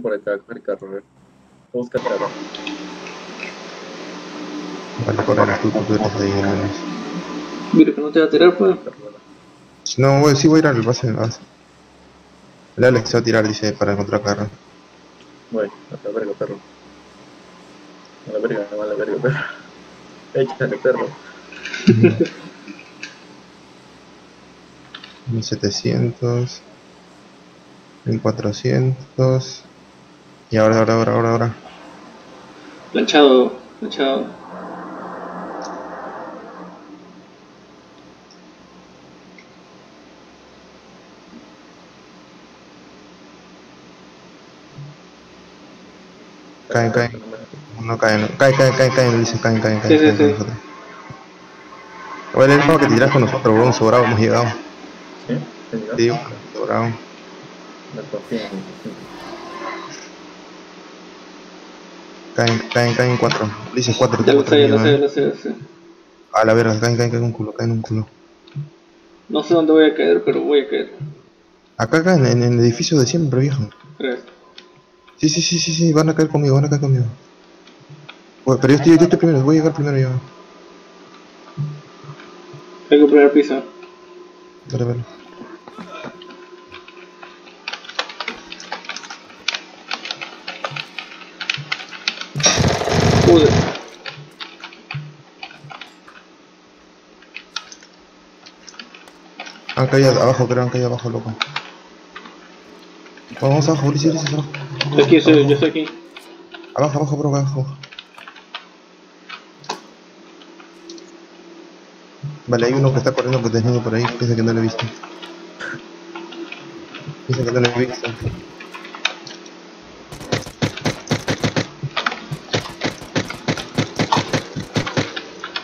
por acá, coger carro, a ver. Busca carro. Vale, correr tú, tú, tú eres de ahí. Mira que no te va a tirar, pues. No, voy, sí voy a ir al base, base. El Alex se va a tirar, dice, para encontrar carro. Voy, a la verga, perro. A la verga, a la verga, perro. Échale, perro. 1700 1400 y ahora, ahora, ahora, ahora, ahora. Planchado, planchado. Caen, caen. No caen, no. cae, cae, cae, cae, dice, caen, caen, caen. Sí, sí, caen sí. nosotros. Vale, como que te tiras con nosotros, bro, sobrado, hemos llegado. ¿Sí? ¿Sí? llegó? Sí, sobrado. Me confío, me confío. Caen, caen, caen cuatro. Dice cuatro, Ya lo sé, ya lo sé, ya lo sé, ya lo sé. A la verga, caen, caen, caen un culo, caen un culo. No sé dónde voy a caer, pero voy a caer. Acá, acá, en, en el edificio de siempre, viejo. ¿Crees? Sí, sí, sí, sí, sí, van a caer conmigo, van a caer conmigo. Bueno, pero yo estoy, yo estoy primero, voy a llegar primero yo. Tengo primer piso. Vale, vale. Joder. Han caído abajo, creo, han caído abajo, loco. Vamos abajo, Ulises, Ulises, abajo. Estoy aquí, yo estoy aquí. Abajo, abajo, bro, abajo. Vale, hay uno que está corriendo protegiendo por ahí, piensa que no lo he visto. Piensa que no lo he visto.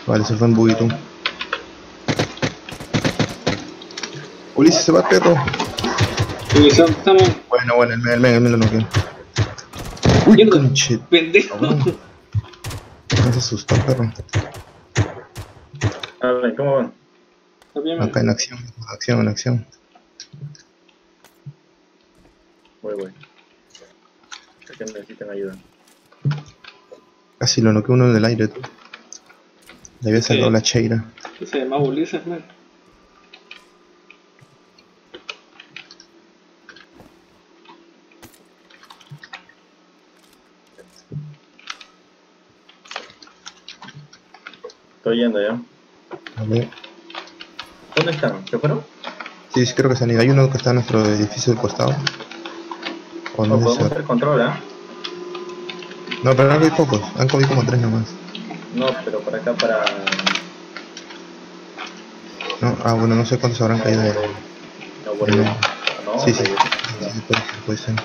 Vale, se fue en buggy Ulises se va, perro. Ubicación, estamos. Bueno, bueno, el men, el men, el men lo noqueó. Uy, Uy, conche. pendejo. No se asustó, perro. A ver, ¿cómo van? Está bien, Acá en acción, en acción, en acción. Voy, voy. Es que necesitan ayuda. Casi lo noqueó uno en el aire, tú. Le había sacado Sí. la cheira. Se llama Ulises, man. Estoy yendo ya. ¿Dónde están? ¿Se fueron? Sí, sí, creo que se han ido. Hay uno que está en nuestro edificio del costado. O no No, podemos hacer control, ¿ah? No, pero hay pocos. Han comido como tres nomás. No, pero para acá, para... No, ah, bueno, no sé cuántos habrán caído. No, bueno, No. no, Sí, sí. Sí, sí, puede, puede ser.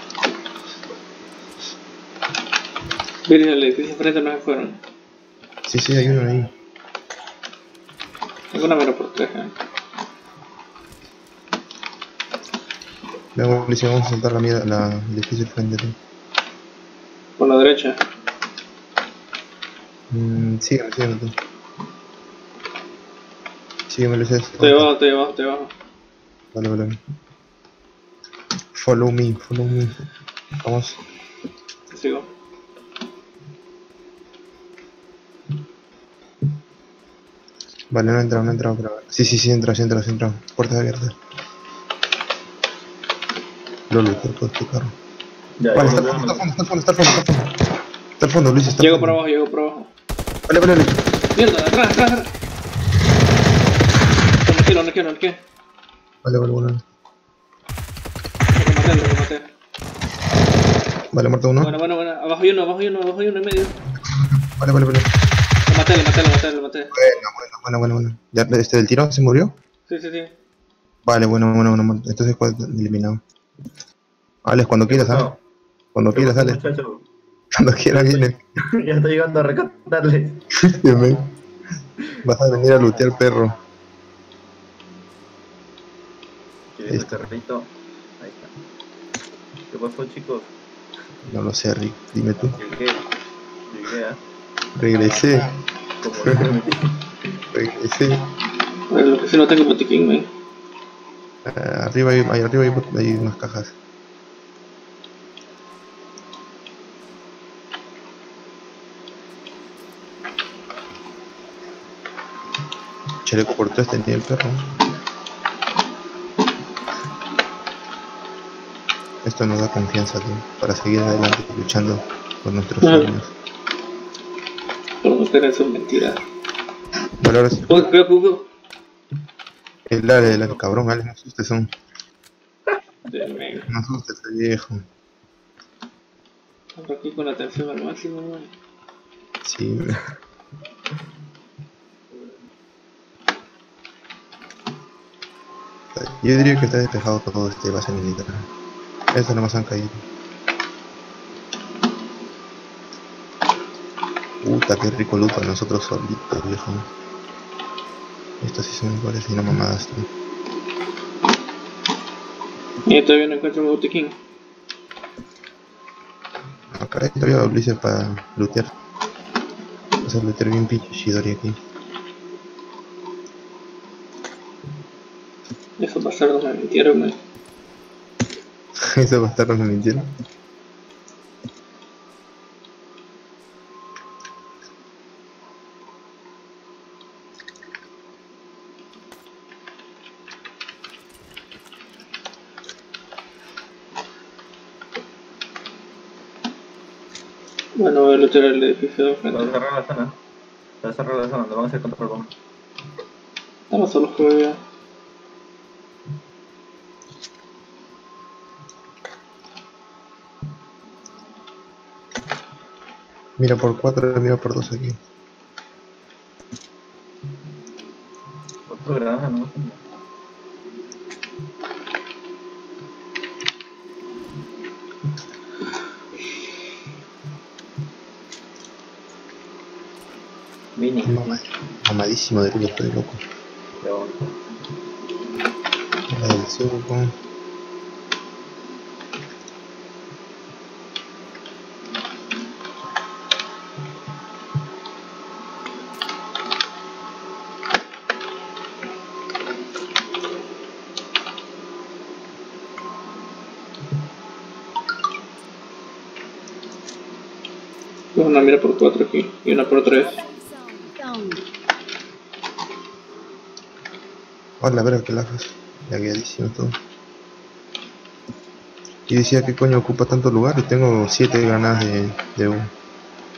Miren, el edificio enfrente no se fueron. Sí, sí, hay uno ahí. Alguna me lo protege. Venga, policía, vamos a saltar la mierda, la, el edificio del frente. Por la derecha. Mm, sígueme, sígueme tú. Sígueme, Luis. Estoy abajo, estoy abajo, estoy abajo. Vale. vale. Follow me, follow me. Vamos. Te sigo. Vale, no ha entrado, no ha entrado, pero... Sí, sí, sí, entra, sí, entra, sí, entra. Puertas abiertas. Lolo, cuerpo de tu carro. Ya, Vale, ya, está al fondo, está al fondo, está al fondo, está al fondo, está al fondo. Está al fondo, Luis, está Llego por abajo, llego por abajo. Vale, vale, vale. Mierda, atrás, atrás, atrás. Lo noqué, lo noqué, lo noqué. Vale, vale, vale. Lo maté, lo maté. Vale, muerto uno. Bueno, bueno, bueno. Abajo hay uno, abajo hay uno, abajo hay uno en medio. Vale, vale, vale. Maté, lo maté, lo maté, lo maté. Bueno, bueno, bueno, bueno, bueno. ¿Ya este del tirón se murió? Sí, sí, sí. Vale, bueno, bueno, bueno. bueno. Entonces, ¿cuál eliminado? Alex, cuando quieras, ¿ah? No, Cuando ¿qué quieras, Alex. Cuando quieras, viene. ya estoy llegando a rescatarles. Dime. Vas a venir a lutear, perro. ¿Quieres ese perrito? Ahí está. ¿Qué pasó, chicos? No lo sé, Rick. Dime tú. Llegué. Llegué, ¿ah? Regresé sí. Lo que sí no tengo botiquín, ¿eh? Arriba hay, hay, arriba hay, hay unas cajas. Chaleco por tres tenía el perro. Esto nos da confianza tío, para seguir adelante luchando por nuestros sueños. No tener eso mentira. Bueno, ahora sí. Uy, cuidado, cuidado. El Ale, el cabrón, Ale, no asustes, son. No asustes, viejo. Ando aquí con la atención al máximo, man. Sí, me- Yo diría que está despejado todo este base militar. Estos nomás han caído. Puta, qué rico loot para nosotros solitos, viejo. Estos sí son iguales y no mamadas, tío. Y todavía no encuentro un botiquín. Ah, caray, todavía lo hice para lootear. Vamos a lootear bien pinche Shidori aquí. Esos bastardos me mintieron, man. Esos bastardos me mintieron. Bueno, voy a lootear el edificio de Se va a frente. cerrar la zona. Va a cerrar la zona, nos van a hacer control bomba. Estamos solos, ya. Mira por 4, mira por 2 aquí. Otro granada, no Mini. Mamá- Mamadísimo de culo, estoy loco. Pero, La del 5. Tengo una mira por 4 aquí y una por 3. Hola, verga, que lafas. Lagueadísimo todo. Y decía, ¿qué coño ocupa tanto lugar? Y tengo 7 granadas de, de U.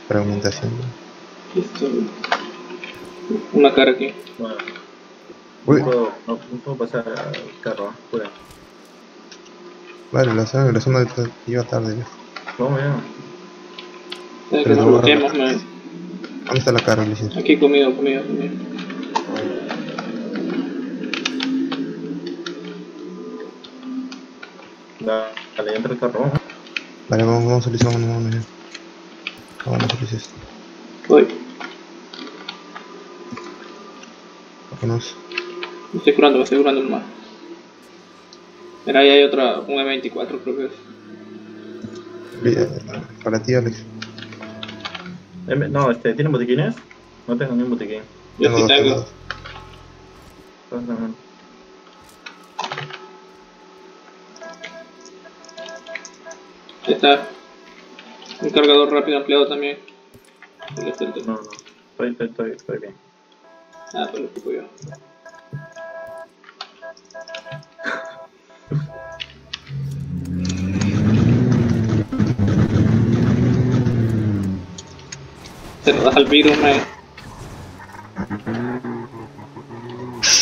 fragmentación. Listo. Una cara aquí. bueno, Uy, no puedo, no, no puedo pasar al carro, fuera. vale, la zona, la zona de- iba tarde. viejo. Vamos ya. Eh, que no. ¿Dónde está la cara, Ulises? Aquí comido, comido, comido. Dale, entra el carro. vamos. Vale, vamos, vamos, Ulises, vámonos, vámonos ya. Vámonos, Ulises. Voy. Vámonos. Me estoy curando, me estoy curando nomás. Mira, ahí hay otra, un E24 creo que es. Para ti, Alex. Me- No, este, ¿tienen botiquines? No tengo ni un botiquín. Yo sí dos tengo. Ahí está. Un cargador rápido ampliado también. No, no. Estoy, estoy, estoy, estoy bien. Ah, pues lo ocupo yo. Se nos da el virus, man.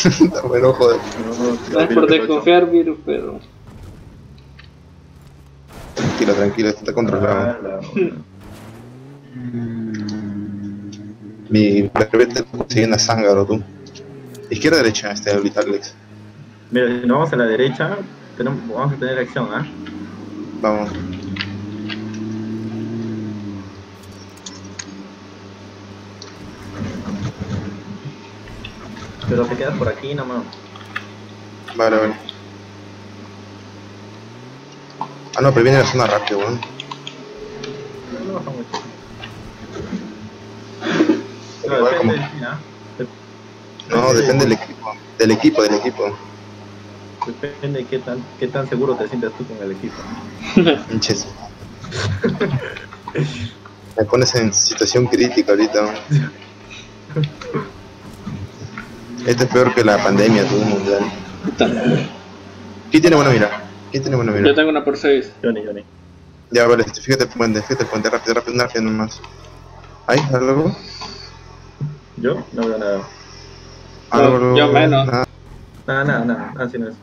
Está bueno, joder. No es por desconfiar virus, pero... Tranquilo, tranquilo, está controlado. Ah, la- Mi perrete está consiguiendo a Zángaro, tú. Izquierda derecha, este, ahorita, Alex. Mira, si nos vamos a la derecha, tenemos, vamos a tener acción, ¿ah? Vamos. Pero te quedas por aquí nomás. Vale, vale. Ah, no, pero viene la zona rápido, weón. No baja mucho. Igual No, depende como-. No, depende del equipo. Del equipo, del equipo. Depende de qué tan, qué tan seguro te sientas tú con el equipo. Pinches. Me pones en situación crítica ahorita. Este es peor que la pandemia, todo mundial. Puta madre. ¿Quién tiene buena mira? ¿Quién tiene buena Yo tengo una por 6. Johnny, Johnny. Ya, vale, fíjate el puente, fíjate el puente, rápido, rápido, rápido nomás. ¿Ahí? ¿Algo? ¿Yo? No veo nada. ¿Algo? yo menos. Nada. Nada, nada, nada. Ah, sí, no es.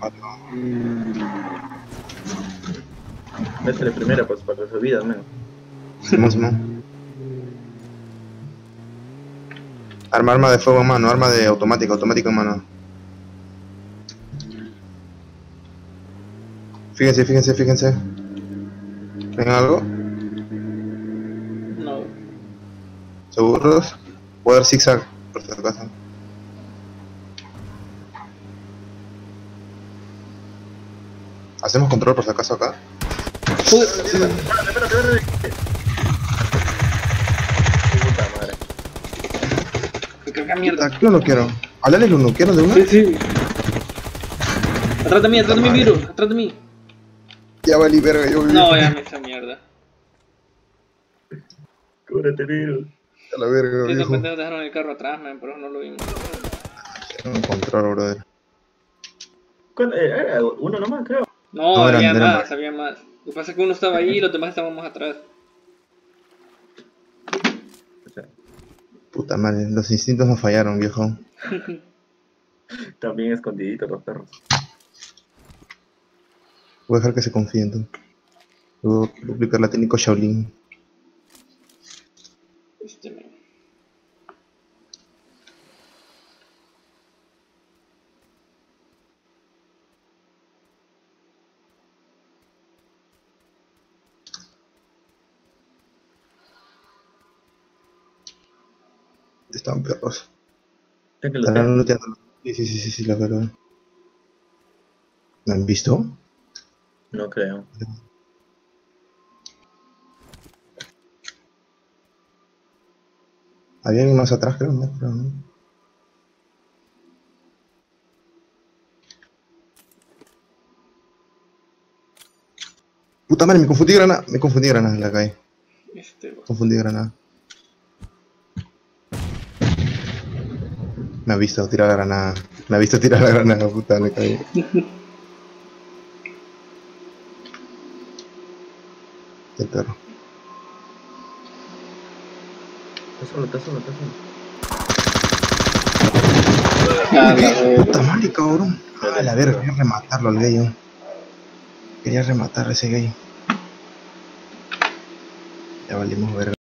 Métele primero, pues, para que se olvide, al menos. Simón, Simón. Arma, arma de fuego en mano, arma de automática, automática en mano. Fíjense, fíjense, fíjense. ¿Ven algo? No. ¿Seguros? Puedo dar zigzag, por si acaso. ¿Hacemos control por si acaso acá? Puta madre. Me carga mierda. Aquí lo quiero. Háblale lo nuquearon de una. Sí, sí. Atrás de mí, atrás de mí, Madre. virus. Atrás de mí. Ya valí verga, yo vi. No, ya me hice mierda. Cúbrete, virus. A la verga, Esos pendejos dejaron el carro atrás, man, por eso no lo vimos. Un control, brother. ¿Cuál? Eh, era uno nomás, creo. No, No, había más, más. había más. Lo que pasa es que uno estaba ahí y los demás estábamos atrás. Puta madre, los instintos nos fallaron, viejo. también escondiditos los perros. Voy a dejar que se confíen. Luego quiero aplicar la técnica Shaolin. Este, man. Están perros. Looteando. Sí, sí, sí, sí, lo veo. ¿Me han visto? No creo. Había alguien más atrás, creo, ¿no? Pero no. Puta madre, me confundí granada. Me confundí granada en la calle. Este. Confundí granada. Me ha visto tirar la granada. Me ha visto tirar la granada, puta, le caí. Perro. Está solo, está solo, está solo. Puta madre, cabrón. Ah, la verga, quería rematarlo al gay. yo. Quería rematar a ese gay. Ya valimos verga.